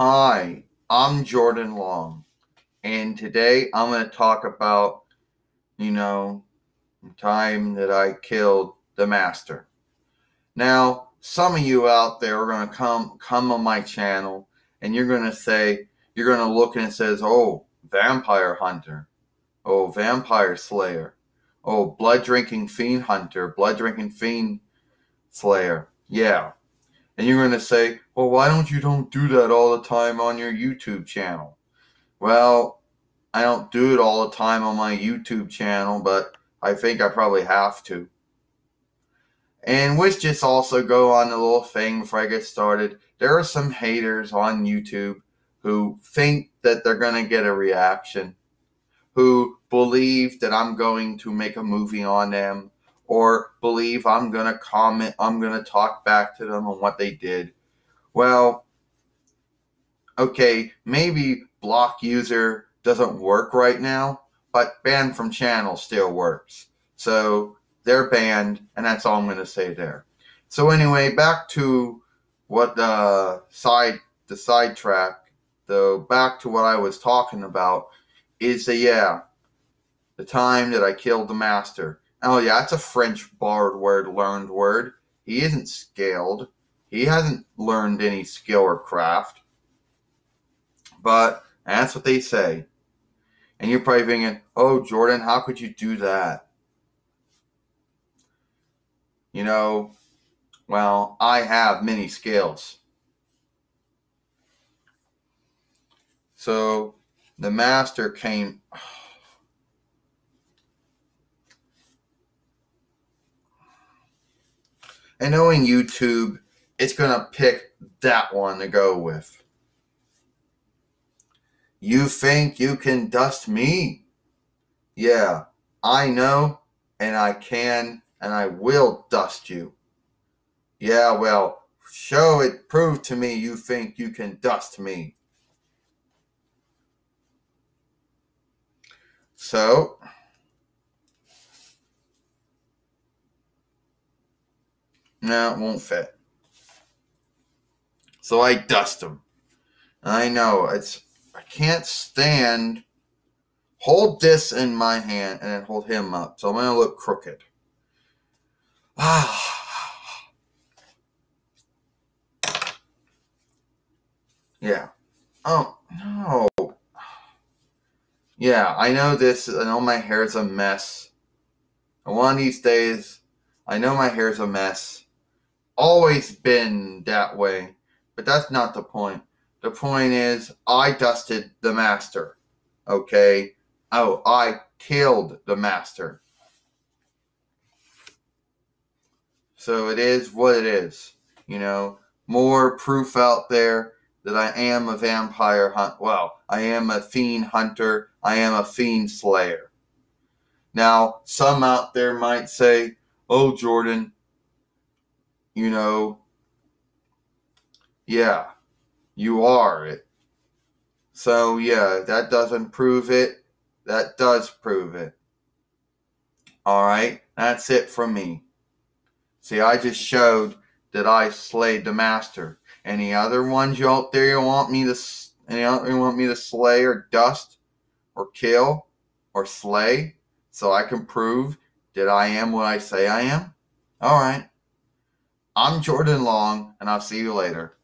Hi, I'm Jordan Long, and today I'm going to talk about, you know, time that I killed the master. Now, some of you out there are going to come come on my channel, and you're going to say, you're going to look and it says, oh, vampire hunter, oh, vampire slayer, oh, blood drinking fiend hunter, blood drinking fiend slayer. Yeah, and you're going to say, well, why don't you don't do that all the time on your YouTube channel? Well, I don't do it all the time on my YouTube channel, but I think I probably have to. And let's just also go on a little thing before I get started. There are some haters on YouTube who think that they're going to get a reaction, who believe that I'm going to make a movie on them, or believe I'm going to comment, I'm going to talk back to them on what they did. Well, okay, maybe block user doesn't work right now, but ban from channel still works. So they're banned, and that's all I'm going to say there. So anyway, back to what uh, the side the sidetrack, though back to what I was talking about is that yeah, the time that I killed the master. Oh yeah, that's a French borrowed word, learned word. He isn't scaled. He hasn't learned any skill or craft. But that's what they say. And you're probably thinking, oh, Jordan, how could you do that? You know, well, I have many skills. So the master came. And knowing YouTube, it's going to pick that one to go with. You think you can dust me? Yeah, I know, and I can, and I will dust you. Yeah, well, show it, prove to me you think you can dust me. So, No, it won't fit. So I dust him. I know it's I can't stand hold this in my hand and then hold him up. So I'm gonna look crooked. Ah. yeah. Oh no. Yeah, I know this. I know my hair is a mess. And one of these days, I know my hair is a mess always been that way, but that's not the point. The point is, I dusted the master. Okay? Oh, I killed the master. So it is what it is. You know, more proof out there that I am a vampire hunt. Well, I am a fiend hunter. I am a fiend slayer. Now, some out there might say, oh, Jordan, you know, yeah, you are it. So, yeah, that doesn't prove it. That does prove it. All right, that's it from me. See, I just showed that I slayed the master. Any other ones you out there you want me to any other you want me to slay or dust or kill or slay so I can prove that I am what I say I am? All right. I'm Jordan Long, and I'll see you later.